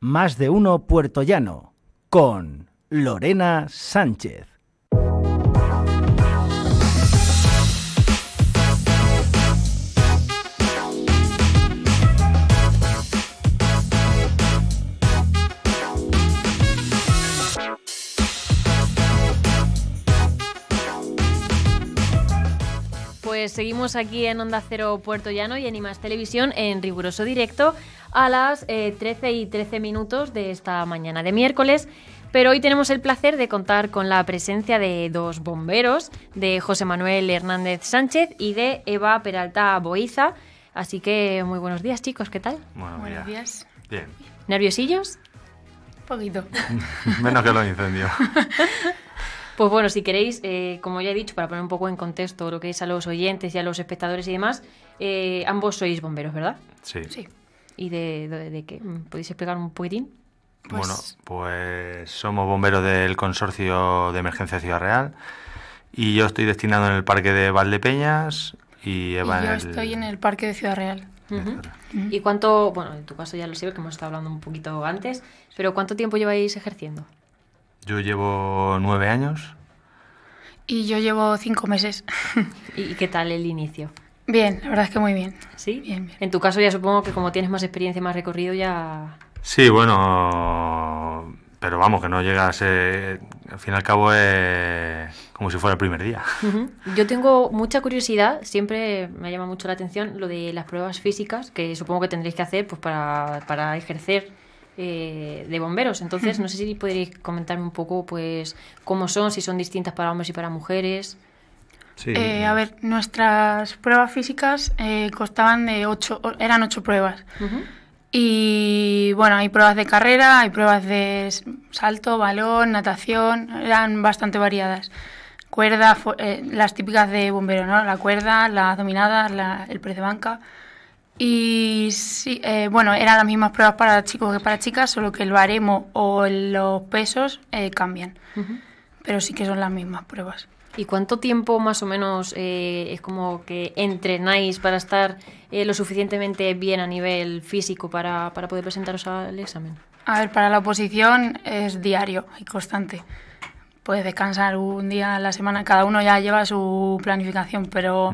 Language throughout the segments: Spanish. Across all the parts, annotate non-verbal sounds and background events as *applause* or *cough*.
Más de uno Puerto Llano con Lorena Sánchez. Pues seguimos aquí en Onda Cero Puerto Llano y en Imas Televisión en riguroso directo a las 13 eh, y 13 minutos de esta mañana de miércoles. Pero hoy tenemos el placer de contar con la presencia de dos bomberos, de José Manuel Hernández Sánchez y de Eva Peralta Boiza. Así que muy buenos días, chicos, ¿qué tal? buenos días. Bien. ¿Nerviosillos? Poquito. *laughs* Menos que los incendios. *laughs* Pues bueno, si queréis, eh, como ya he dicho, para poner un poco en contexto lo que es a los oyentes y a los espectadores y demás, eh, ambos sois bomberos, ¿verdad? Sí. Sí. ¿Y de, de, qué? ¿Podéis explicar un poquitín? Pues... Bueno, pues somos bomberos del Consorcio de Emergencia Ciudad Real y yo estoy destinado en el Parque de Valdepeñas y Eva y yo en el... estoy en el Parque de Ciudad Real. Uh -huh. ¿Y cuánto, bueno, en tu caso ya lo sé, que hemos estado hablando un poquito antes, pero ¿cuánto tiempo lleváis ejerciendo? Yo llevo nueve años. Y yo llevo cinco meses. *laughs* ¿Y qué tal el inicio? Bien, la verdad es que muy bien. ¿Sí? Bien, bien. En tu caso ya supongo que como tienes más experiencia, más recorrido, ya... Sí, bueno, pero vamos, que no llega a ser... Al fin y al cabo es como si fuera el primer día. Uh -huh. Yo tengo mucha curiosidad, siempre me llama mucho la atención lo de las pruebas físicas, que supongo que tendréis que hacer pues para, para ejercer eh, de bomberos. Entonces, no sé si podréis comentarme un poco, pues, cómo son, si son distintas para hombres y para mujeres. Sí. Eh, a ver, nuestras pruebas físicas eh, constaban de ocho, eran ocho pruebas. Uh -huh. Y bueno, hay pruebas de carrera, hay pruebas de salto, balón, natación, eran bastante variadas. Cuerda, eh, las típicas de bombero, ¿no? La cuerda, las dominadas, la, el press de banca. Y sí, eh, bueno, eran las mismas pruebas para chicos que para chicas, solo que el baremo o los pesos eh, cambian. Uh -huh. Pero sí que son las mismas pruebas. ¿Y cuánto tiempo más o menos eh, es como que entrenáis para estar eh, lo suficientemente bien a nivel físico para, para, poder presentaros al examen? A ver, para la oposición es diario y constante. Puedes descansar un día a la semana, cada uno ya lleva su planificación, pero.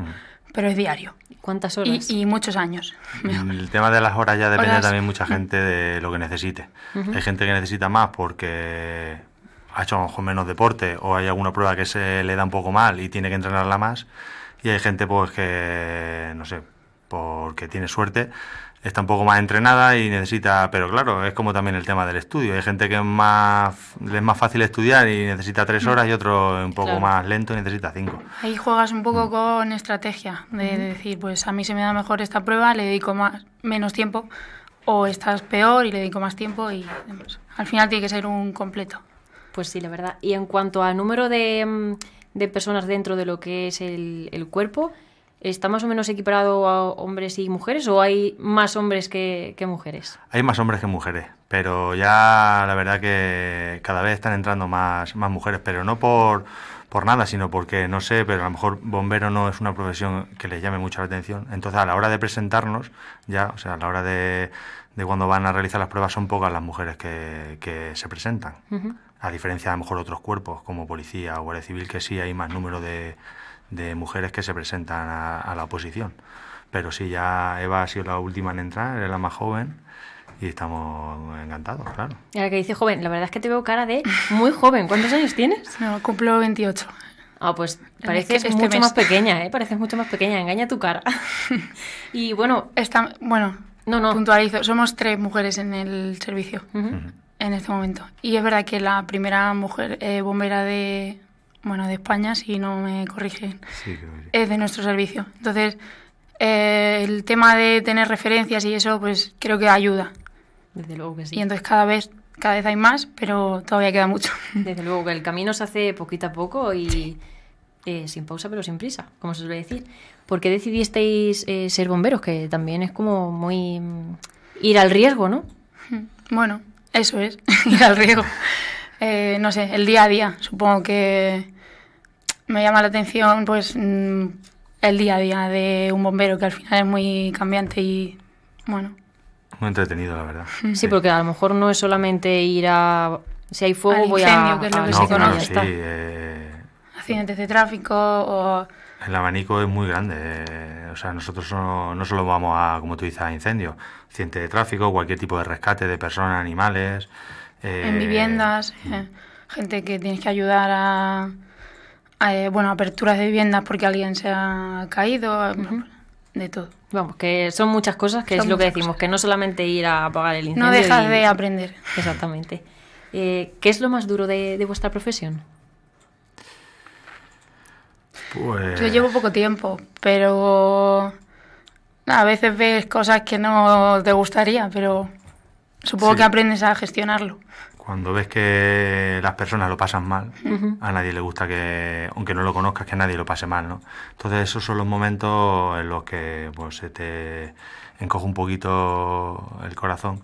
Pero es diario. ¿Cuántas horas? Y, y muchos años. El tema de las horas ya depende horas. también mucha gente de lo que necesite. Uh -huh. Hay gente que necesita más porque ha hecho a lo mejor menos deporte o hay alguna prueba que se le da un poco mal y tiene que entrenarla más. Y hay gente pues que, no sé, porque tiene suerte, está un poco más entrenada y necesita, pero claro, es como también el tema del estudio. Hay gente que es más, le es más fácil estudiar y necesita tres horas y otro un poco claro. más lento y necesita cinco. Ahí juegas un poco mm. con estrategia, de, de, decir, pues a mí se me da mejor esta prueba, le dedico más, menos tiempo, o estás peor y le dedico más tiempo y pues, al final tiene que ser un completo. Pues sí, la verdad. Y en cuanto al número de, de personas dentro de lo que es el, el, cuerpo, ¿está más o menos equiparado a hombres y mujeres o hay más hombres que, que, mujeres? Hay más hombres que mujeres, pero ya la verdad que cada vez están entrando más, más mujeres, pero no por, por nada, sino porque, no sé, pero a lo mejor bombero no es una profesión que les llame mucho la atención. Entonces, a la hora de presentarnos, ya, o sea, a la hora de, de cuando van a realizar las pruebas, son pocas las mujeres que, que se presentan. Uh -huh. A diferencia de a lo mejor otros cuerpos, como policía o guardia civil, que sí hay más número de, de mujeres que se presentan a, a, la oposición. Pero sí, ya Eva ha sido la última en entrar, es la más joven y estamos encantados, claro. Y ahora que dice joven, la verdad es que te veo cara de muy joven. ¿Cuántos años tienes? No, cumplo 28. Ah, pues pareces este mucho mes. más pequeña, ¿eh? Pareces mucho más pequeña, engaña tu cara. *laughs* y bueno... Está, bueno, no, no. puntualizo, somos tres mujeres en el servicio. Uh -huh. en este momento. Y es verdad que la primera mujer eh, bombera de, bueno, de España, si no me corrigen, sí, creo que sí. es de nuestro servicio. Entonces, eh, el tema de tener referencias y eso, pues creo que ayuda. Desde luego que sí. Y entonces cada vez, cada vez hay más, pero todavía queda mucho. *laughs* Desde luego que el camino se hace poquito a poco y sí. eh, sin pausa pero sin prisa, como se suele decir. ¿Por qué decidisteis eh, ser bomberos? Que también es como muy... ir al riesgo, ¿no? *laughs* Bueno, eso es, *laughs* ir al riesgo. Eh, no sé, el día a día, supongo que me llama la atención pues mm, el día a día de un bombero que al final es muy cambiante y bueno. Muy entretenido, la verdad. Sí, porque a lo mejor no es solamente ir a... Si hay fuego, voy a... Que es lo que no, se claro, sí, eh... Accidentes de tráfico o... El abanico es muy grande. Eh, o sea, nosotros no, no, solo vamos a, como tú dices, a incendios. Accidentes de tráfico, cualquier tipo de rescate de personas, animales. Eh... En viviendas, eh, gente que tienes que ayudar a... a bueno, aperturas de viviendas porque alguien se ha caído. Uh -huh de todo. Vamos, que son muchas cosas, que son es lo que decimos, cosas. que no solamente ir a apagar el incendio. No dejas y... de aprender. Exactamente. Eh, ¿Qué es lo más duro de, de, vuestra profesión? Pues... Yo llevo poco tiempo, pero a veces ves cosas que no te gustaría, pero supongo sí. que aprendes a gestionarlo. Cuando ves que las personas lo pasan mal, uh -huh. a nadie le gusta que, aunque no lo conozcas, que nadie lo pase mal, ¿no? Entonces esos son los momentos en los que pues, se te encoge un poquito el corazón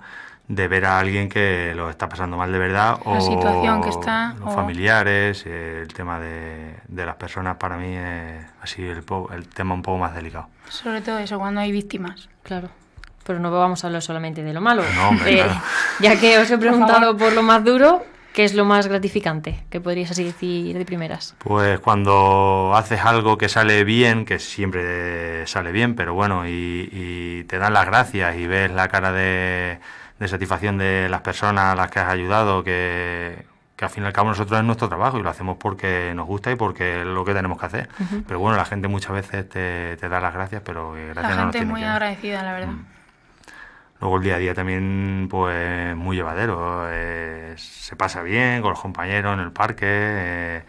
de ver a alguien que lo está pasando mal de verdad la o situación que está los o... familiares el tema de, de, las personas para mí es así el, el tema un poco más delicado sobre todo eso cuando hay víctimas claro pero no vamos a hablar solamente de lo malo. No, hombre, eh, claro. Ya que os he preguntado por, por, lo más duro, ¿qué es lo más gratificante? ¿Qué podrías así decir de primeras? Pues cuando haces algo que sale bien, que siempre sale bien, pero bueno, y, y te dan las gracias y ves la cara de, de, satisfacción de las personas a las que has ayudado, que, que al fin y al cabo nosotros es nuestro trabajo y lo hacemos porque nos gusta y porque es lo que tenemos que hacer. Uh -huh. Pero bueno, la gente muchas veces te, te da las gracias, pero gracias La no gente es muy que... agradecida, la verdad. Mm. Luego el día a día también, pues muy llevadero. Eh, se pasa bien con los compañeros en el parque. Eh,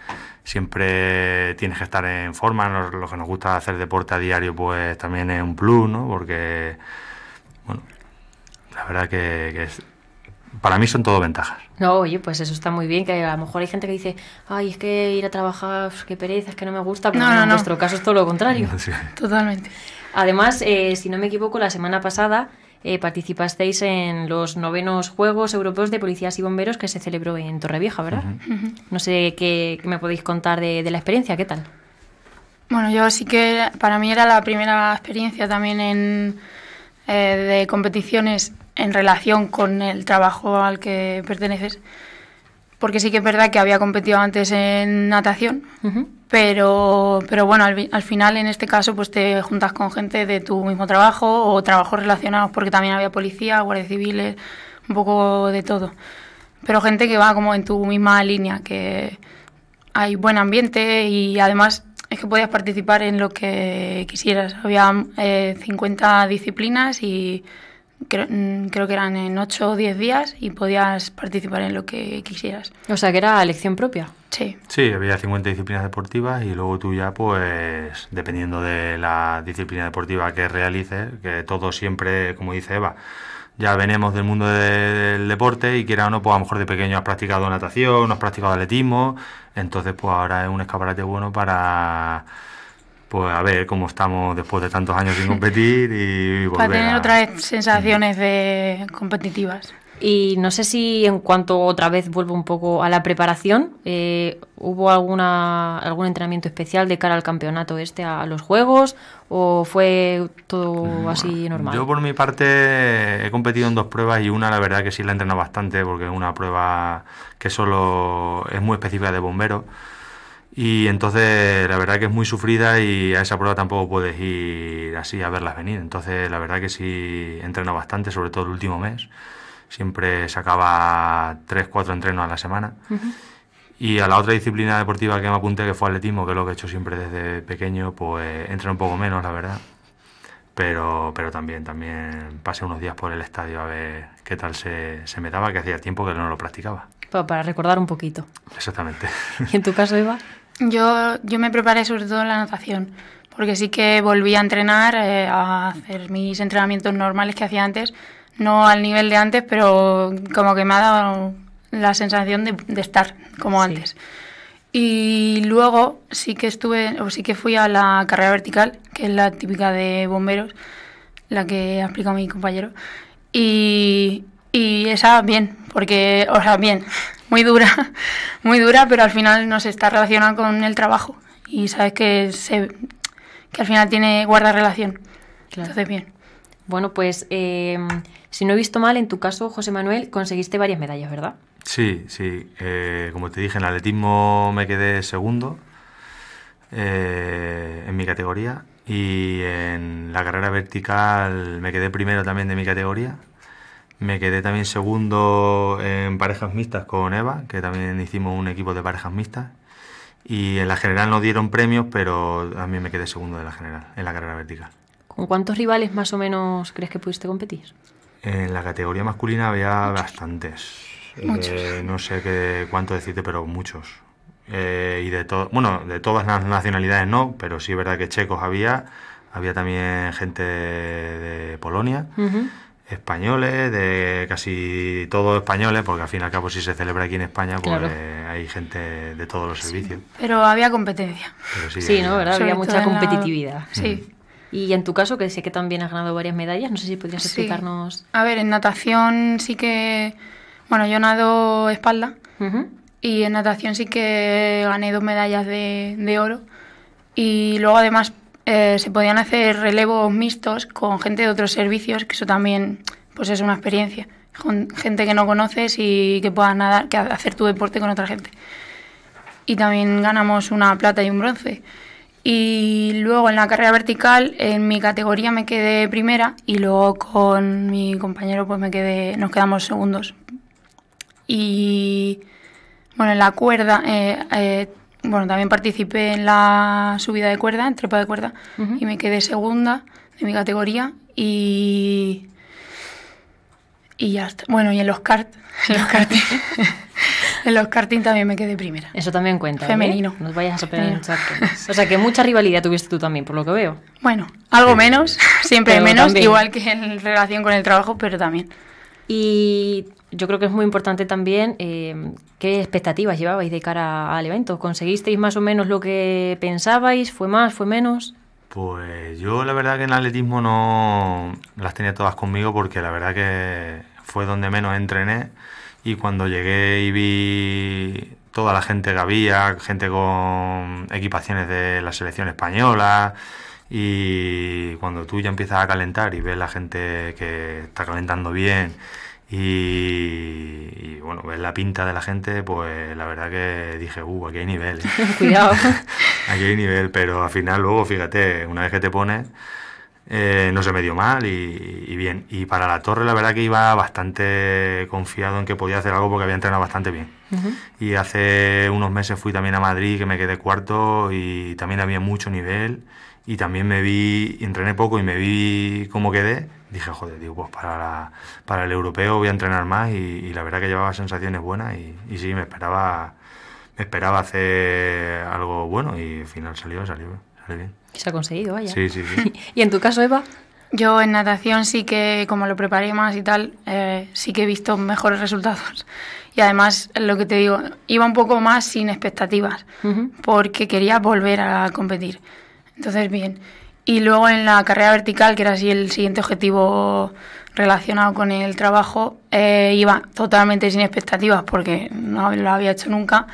siempre tienes que estar en forma. Lo, lo, que nos gusta hacer deporte a diario, pues también es un plus, ¿no? Porque, bueno, la verdad que, que es, para mí son todo ventajas. No, oye, pues eso está muy bien, que a lo mejor hay gente que dice, ay, es que ir a trabajar, qué pereza, es que no me gusta, pero no, no, en no. nuestro caso es todo lo contrario. *laughs* Sí. Totalmente. Además, eh, si no me equivoco, la semana pasada eh, participasteis en los novenos Juegos Europeos de Policías y Bomberos que se celebró en Torrevieja, ¿verdad? Uh -huh. No sé qué, qué, me podéis contar de, de, la experiencia, ¿qué tal? Bueno, yo sí que para mí era la primera experiencia también en, eh, de competiciones en relación con el trabajo al que perteneces. Porque sí que es verdad que había competido antes en natación, uh -huh. Pero, pero bueno, al, al, final en este caso pues te juntas con gente de tu mismo trabajo o trabajos relacionados porque también había policía, guardias civiles, un poco de todo. Pero gente que va como en tu misma línea, que hay buen ambiente y además es que podías participar en lo que quisieras. Había eh, 50 disciplinas y creo, creo, que eran en 8 o 10 días y podías participar en lo que quisieras. O sea, que era elección propia. Sí. Sí, había 50 disciplinas deportivas y luego tú ya, pues, dependiendo de la disciplina deportiva que realices, que todo siempre, como dice Eva, ya venimos del mundo de, del deporte y quiera o no, pues a lo mejor de pequeño has practicado natación, has practicado atletismo, entonces pues ahora es un escaparate bueno para pues a ver cómo estamos después de tantos años sin competir y *laughs* volver Para tener a... otra vez sensaciones de competitivas. Y no sé si en cuanto otra vez vuelvo un poco a la preparación, eh, ¿hubo alguna algún entrenamiento especial de cara al campeonato este, a, los juegos, o fue todo así normal? Yo por mi parte he competido en dos pruebas y una la verdad que sí la he entrenado bastante porque es una prueba que solo es muy específica de bomberos. Y entonces la verdad que es muy sufrida y a esa prueba tampoco puedes ir así a verlas venir. Entonces la verdad que sí he entrenado bastante, sobre todo el último mes. Siempre sacaba 3, 4 entrenos a la semana. Uh -huh. Y a la otra disciplina deportiva que me apunté, que fue atletismo, que es lo que he hecho siempre desde pequeño, pues entreno un poco menos, la verdad. Pero, pero también, también pasé unos días por el estadio a ver qué tal se, se me daba, que hacía tiempo que no lo practicaba. Para, para recordar un poquito. Exactamente. *laughs* ¿Y en tu caso, Eva? Yo, yo me preparé sobre todo en la natación, porque sí que volví a entrenar, eh, a hacer mis entrenamientos normales que hacía antes, no al nivel de antes, pero como que me ha dado la sensación de, de estar como sí. antes. Y luego sí que estuve, o sí que fui a la carrera vertical, que es la típica de bomberos, la que ha explicado mi compañero. Y, y esa bien, porque, o sea, bien, muy dura, *laughs* muy dura, pero al final nos está relacionada con el trabajo. y sabes que, se, que al final tiene guarda relación. Entonces, bien. Bueno, pues eh, si no he visto mal, en tu caso, José Manuel, conseguiste varias medallas, ¿verdad? Sí, sí. Eh, como te dije, en atletismo me quedé segundo eh, en mi categoría y en la carrera vertical me quedé primero también de mi categoría. Me quedé también segundo en parejas mixtas con Eva, que también hicimos un equipo de parejas mixtas. Y en la general no dieron premios, pero a mí me quedé segundo de la general, en la carrera vertical. ¿Con cuántos rivales más o menos crees que pudiste competir? En la categoría masculina había bastantes. Eh, no sé qué, cuánto decirte, pero muchos. Eh, y de todo, bueno, de todas las nacionalidades no, pero sí es verdad que checos había, había también gente de, Polonia, españoles, de casi todos españoles, porque al fin y al cabo si se celebra aquí en España, pues hay gente de todos los servicios. Pero había competencia. sí, ¿no? ¿verdad? Había mucha competitividad. Sí. Y en tu caso, que sé que también has ganado varias medallas, no sé si podrías explicarnos. A ver, en natación sí que. Bueno, yo nado espalda. Y en natación sí que gané dos medallas de, oro. Y luego además eh, se podían hacer relevos mixtos con gente de otros servicios, que eso también pues es una experiencia. Gente que no conoces y que puedas nadar, que hacer tu deporte con otra gente. Y también ganamos una plata y un bronce. Y luego en la carrera vertical, en mi categoría me quedé primera y luego con mi compañero pues me quedé, nos quedamos segundos. Y bueno, en la cuerda, eh, eh, bueno, también participé en la subida de cuerda, en trepa de cuerda, y me quedé segunda de mi categoría y y ya está. Bueno, y en los kart, en los karting, *laughs* en los karting también me quedé primera. Eso también cuenta. ¿eh? Femenino. No vayas a pensar *laughs* O sea, que mucha rivalidad tuviste tú también, por lo que veo. Bueno, algo menos, *laughs* siempre menos, igual que en relación con el trabajo, pero también. Y yo creo que es muy importante también eh, qué expectativas llevabais de cara al evento. ¿Conseguisteis más o menos lo que pensabais? ¿Fue más? ¿Fue menos? Pues yo la verdad que en atletismo no las tenía todas conmigo porque la verdad que fue donde menos entrené y cuando llegué y vi toda la gente que había, gente con equipaciones de la selección española y cuando tú ya empiezas a calentar y ves la gente que está calentando bien y, bueno, ves la pinta de la gente, pues la verdad que dije, uh, aquí hay nivel. ¿eh? *laughs* Cuidado. *laughs* aquí hay nivel, pero al final luego, fíjate, una vez que te pones, eh, no se me dio mal y, bien. Y para la torre la verdad que iba bastante confiado en que podía hacer algo porque había entrenado bastante bien. Y hace unos meses fui también a Madrid, que me quedé cuarto y también había mucho nivel. Y también me vi, entrené poco y me vi cómo quedé dije, joder, digo, pues para, para el europeo voy a entrenar más y, la verdad que llevaba sensaciones buenas y, y, sí, me esperaba, me esperaba hacer algo bueno y al final salió, salió, salió bien. Y se ha conseguido, vaya. Sí, sí, sí. *laughs* ¿Y en tu caso, Eva? Yo en natación sí que, como lo preparé más y tal, eh, sí que he visto mejores resultados. Y además, lo que te digo, iba un poco más sin expectativas, porque quería volver a competir. Entonces, bien. Y luego en la carrera vertical, que era así el siguiente objetivo relacionado con el trabajo, eh, iba totalmente sin expectativas porque no lo había hecho nunca.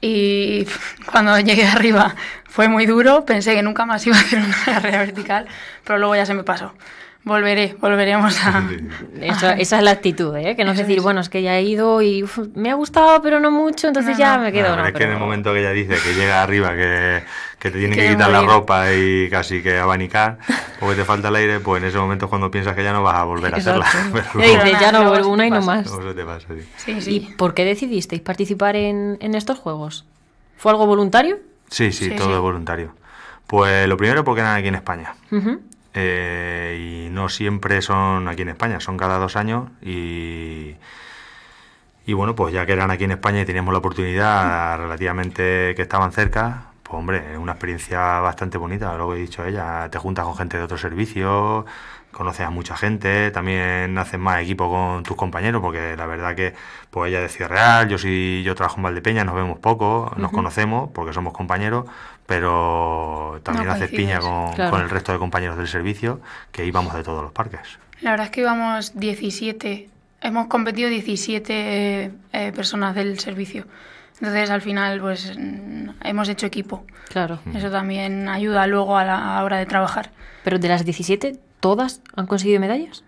Y *laughs* cuando llegué arriba fue muy duro, pensé que nunca más iba a hacer una *laughs* carrera vertical, pero luego ya se me pasó volveré, volveremos a... *laughs* esa es la actitud, ¿eh? que no es decir, bueno, es que ya he ido y me ha gustado, pero no mucho, entonces ya me quedo. No, es que en el momento que ella dice que llega arriba, que, que te tiene que, quitar la ropa y casi que abanicar, porque te falta el aire, pues en ese momento es cuando piensas que ya no vas a volver a hacerla. *laughs* Pero ya no vuelvo una y no más. Te pasa, sí. Sí, ¿Y por qué decidisteis participar en, en estos juegos? ¿Fue algo voluntario? Sí, sí, todo voluntario. Pues lo primero porque eran aquí en España. Eh, y no siempre son aquí en España, son cada dos años y, y bueno, pues ya que eran aquí en España y teníamos la oportunidad relativamente que estaban cerca, pues hombre, es una experiencia bastante bonita, lo que he dicho ella, te juntas con gente de otros servicios, conoces a mucha gente, también haces más equipo con tus compañeros, porque la verdad que pues ella de Ciudad Real, yo sí, yo trabajo en Valdepeña, nos vemos poco, nos conocemos porque somos compañeros, pero también haces piña con, con, el resto de compañeros del servicio, que íbamos de todos los parques. La verdad es que íbamos 17, hemos competido 17 eh, personas del servicio. Entonces al final pues mm, hemos hecho equipo. Claro. Eso también ayuda luego a la hora de trabajar. Pero de las 17, ¿todas han conseguido medallas?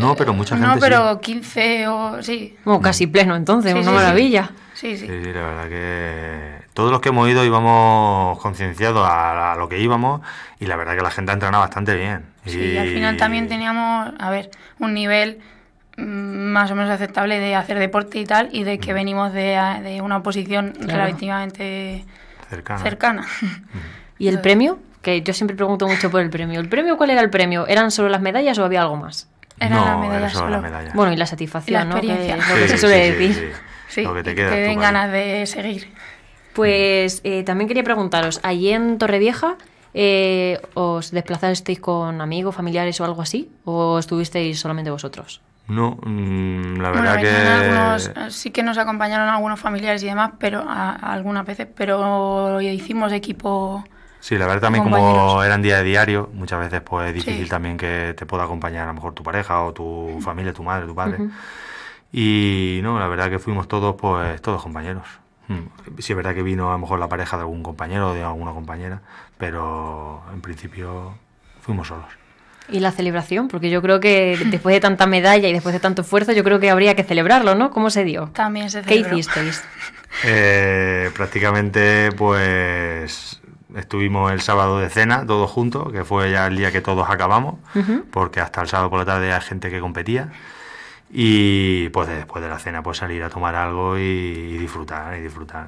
No, pero mucha gente No, pero 15 o sí. Bueno, casi pleno entonces, Sí, una sí, sí. maravilla. Sí, sí. Sí, sí, la verdad que todos los que hemos ido íbamos concienciados a, a lo que íbamos y la verdad que la gente ha entrenado bastante bien. Sí, y al final también teníamos, a ver, un nivel mm, más o menos aceptable de hacer deporte y tal, y de que venimos de, de una posición Claro. relativamente cercana. cercana. *laughs* ¿Y el premio? Que yo siempre pregunto mucho por el premio. ¿El premio cuál era el premio? ¿Eran solo las medallas o había algo más? Eran no, las medallas era solo la solo. medalla. Bueno, y la satisfacción, Y la ¿no? Que es lo que Sí, se suele sí, sí, decir. sí. Sí, Lo que te queda que tú den ganas de seguir. Pues eh, también quería preguntaros, allí en Torrevieja, eh, ¿os desplazasteis con amigos, familiares o algo así? ¿O estuvisteis solamente vosotros? No, mm, la Bueno, verdad venían que... algunos, sí que nos acompañaron algunos familiares y demás, pero a, a algunas veces, pero hicimos equipo. Sí, la verdad también como eran día de diario, muchas veces pues es difícil Sí. también que te pueda acompañar a lo mejor tu pareja o tu familia, tu madre, tu padre. Y no, la verdad que fuimos todos pues todos compañeros. Mm. Sí es verdad que vino a lo mejor la pareja de algún compañero o de alguna compañera, pero en principio fuimos solos. ¿Y la celebración? Porque yo creo que después de tanta medalla y después de tanto esfuerzo, yo creo que habría que celebrarlo, ¿no? ¿Cómo se dio? También se ¿Qué celebró. hicisteis? *laughs* Eh, prácticamente pues estuvimos el sábado de cena todos juntos, que fue ya el día que todos acabamos, porque hasta el sábado por la tarde hay gente que competía. Y pues después de la cena pues salir a tomar algo y, y disfrutar, y disfrutar.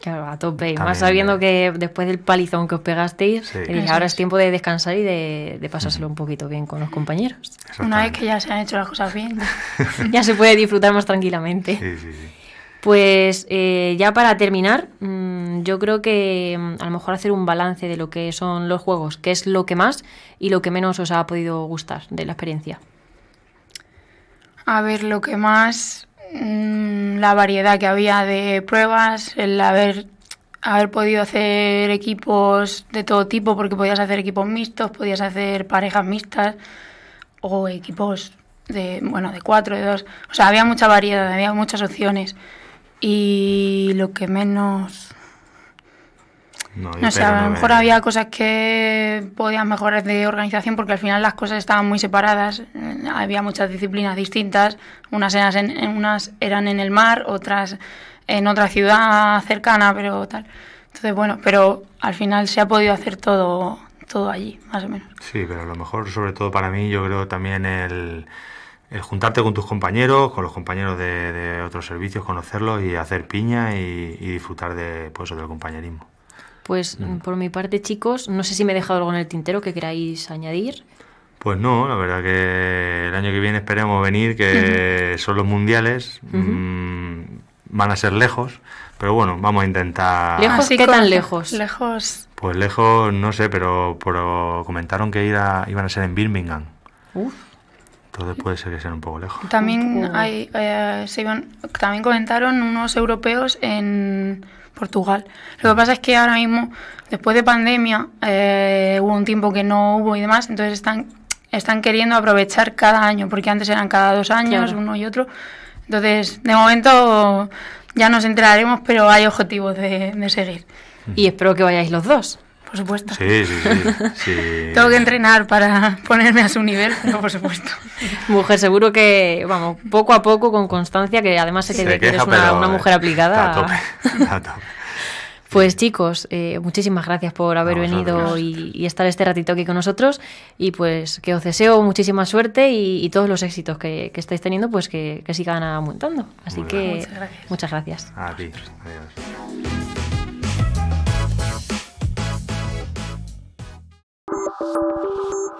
Claro, a tope. Y Más sabiendo eh. que después del palizón que os pegasteis, Sí. Eso ahora es. tiempo de descansar y de, de pasárselo un poquito bien con los compañeros. Una vez que ya se han hecho las cosas bien. *laughs* ya se puede disfrutar más tranquilamente. Sí, sí, sí. Pues eh, ya para terminar, mm, yo creo que mm, a lo mejor hacer un balance de lo que son los juegos, qué es lo que más y lo que menos os ha podido gustar de la experiencia. A ver, lo que más. Mm, la variedad que había de pruebas, el haber, haber podido hacer equipos de todo tipo, porque podías hacer equipos mixtos, podías hacer parejas mixtas o equipos de, bueno, de cuatro, de dos. O sea, había mucha variedad, había muchas opciones. Y lo que menos. No, sé, a lo no me- mejor había cosas que podían mejorar de organización porque al final las cosas estaban muy separadas. eh, Había muchas disciplinas distintas. Unas eran en, en- unas eran en el mar, otras en otra ciudad cercana, pero tal. Entonces, bueno, pero al final se ha podido hacer todo, todo allí, más o menos. Sí, pero a lo mejor, sobre todo para mí, yo creo también el, el juntarte con tus compañeros, con los compañeros de, de otros servicios, conocerlos y hacer piña y, y disfrutar de, pues, del compañerismo. Pues mm, por mi parte, chicos, no sé si me he dejado algo en el tintero que queráis añadir. Pues no, la verdad que el año que viene esperemos venir, que son los mundiales, mm, van a ser lejos, pero bueno, vamos a intentar... Lejos, ¿qué tan lejos? Lejos. Pues lejos, no sé, pero, pero comentaron que iban a ser en Birmingham, Uf, entonces puede ser que sean un poco lejos. También, poco- hay, eh, se iban- también comentaron unos europeos en Portugal. Lo que pasa es que ahora mismo, después de pandemia, eh, hubo un tiempo que no hubo y demás, entonces están, están queriendo aprovechar cada año, porque antes eran cada dos años, Claro. uno y otro. Entonces, de momento ya nos enteraremos, pero hay objetivos de, de seguir, y espero que vayáis los dos. Por supuesto. Sí, sí, sí. sí. *laughs* Tengo que entrenar para ponerme a su nivel, pero por supuesto. Mujer, seguro que, vamos, poco a poco, con constancia, que además sé que, que eres queja, una, mujer aplicada. Está a tope, está a tope. Pues chicos, eh, muchísimas gracias por haber venido y, y estar este ratito aquí con nosotros y pues que os deseo muchísima suerte y, y todos los éxitos que, que estáis teniendo pues que, que sigan aumentando. Así Muy que bien. Muchas gracias. muchas gracias. A ti. Adiós. you